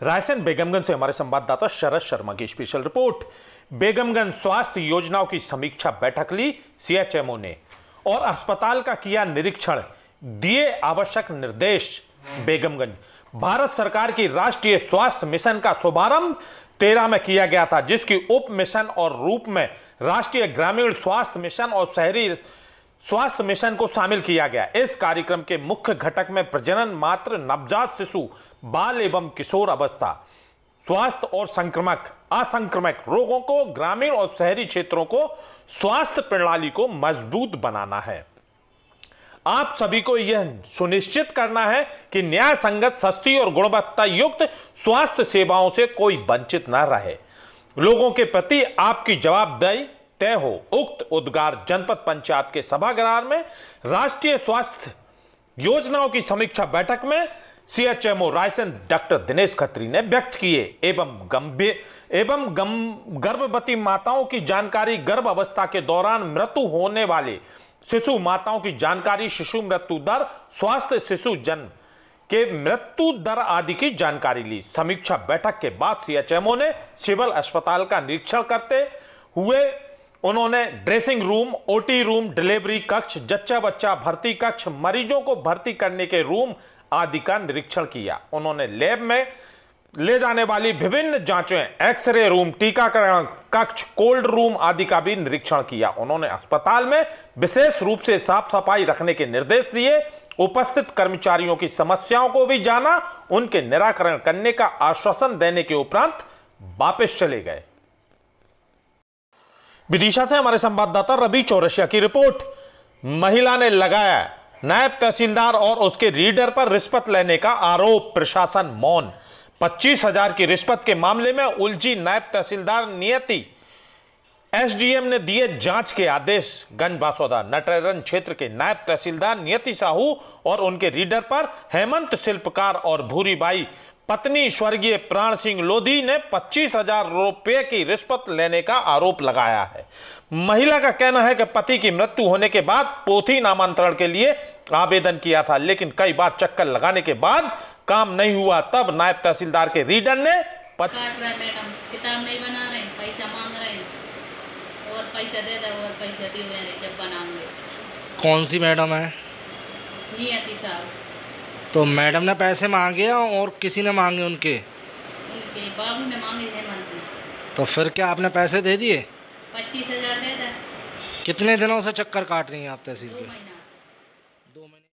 रायसेन बेगमगंज से हमारे संवाददाता शरद शर्मा की स्पेशल रिपोर्ट बेगमगंज स्वास्थ्य योजनाओं की समीक्षा बैठक ली, सीएचएमओ ने, और अस्पताल का किया निरीक्षण, दिए आवश्यक निर्देश। बेगमगंज, भारत सरकार की राष्ट्रीय स्वास्थ्य मिशन का शुभारंभ तेरह में किया गया था, जिसकी उप मिशन और रूप में राष्ट्रीय ग्रामीण स्वास्थ्य मिशन और शहरी स्वास्थ्य मिशन को शामिल किया गया। इस कार्यक्रम के मुख्य घटक में प्रजनन मात्र नवजात शिशु, बाल एवं किशोर अवस्था, स्वास्थ्य और संक्रमक, असंक्रमक रोगों को, ग्रामीण और शहरी क्षेत्रों को, स्वास्थ्य प्रणाली को मज़बूत बनाना है। आप सभी को यह सुनिश्चित करना है कि न्याय संगत सस्ती और गुणवत्ता युक्त स्वास्थ्य सेवाओं से कोई वंचित न रहे। लोगों के प्रति आपकी जवाबदेही तय हो, उक्त उद्गार जनपद पंचायत के सभागार में राष्ट्रीय स्वास्थ्य योजनाओं की समीक्षा बैठक में सीएचएमओ रायसन डॉक्टर दिनेश खत्री ने व्यक्त किए। एवं गंभीर, एवं गम, गर्भवती माताओं की जानकारी गर्भ अवस्था के दौरान मृत्यु होने वाले शिशु माताओं की जानकारी, शिशु मृत्यु दर, स्वास्थ्य शिशु जन्म के मृत्यु दर आदि की जानकारी ली। समीक्षा बैठक के बाद सीएचएमओ ने सिविल अस्पताल का निरीक्षण करते हुए उन्होंने dressing room, OT room, delivery कक्ष, जच्चा बच्चा, भर्ती कक्ष, मरीजों को भर्ती करने के रूम आदि का निरीक्षण किया। उन्होंने लैब में ले जाने वाली विभिन्न जांचें, एक्सरे रूम, टीकाकरण कक्ष, कोल्ड रूम आदि का भी निरीक्षण किया। उन्होंने अस्पताल में विशेष रूप से साफ़ सफ़ाई रखने के निर्देश दिए। उपस्थित कर्मचारियों की समस्याओं को भी जाना, उनके निराकरण करने का आश्वासन देने के उपरांत वापस चले गए। विदिशा से हमारे संवाददाता रवि चौरसिया की रिपोर्ट। महिला ने लगाया नायब तहसीलदार और उसके रीडर पर रिश्वत लेने का आरोप। प्रशासन मौन। पच्चीस हज़ार की रिश्वत के मामले में उलझी नायब तहसीलदार नियति। एसडीएम ने दिए जाँच के आदेश। गंज बासौदा नटरन क्षेत्र के नायब तहसीलदार नियति साहू और उनके रीडर पर हेमंत शिल्पकार और भूरीबाई पत्नी स्वर्गीय प्राण सिंह लोधी ने पच्चीस हज़ार रुपये की रिश्वत लेने का आरोप लगाया है। महिला का कहना है कि पति की मृत्यु होने के बाद पोथी नामांतरण के लिए आवेदन किया था लेकिन कई बार चक्कर लगाने के बाद काम नहीं हुआ। तब नायब तहसीलदार के रीडर ने काट रहा है मैडम किताब नहीं बना रहे पैसा मांग रहे और पैसा दे दो और पैसा दिए जब बनाएँगे कौन सी मैडम है? नियति साहब। तो मैडम ने पैसे मांगे और किसी ने मांगे उनके? उनके बाबू ने मांगे थे मंथली तो फिर क्या आपने पैसे दे दिए? पच्चीस हज़ार दे दिए। कितने दिनों से चक्कर काट रही हैं आप तहसील के?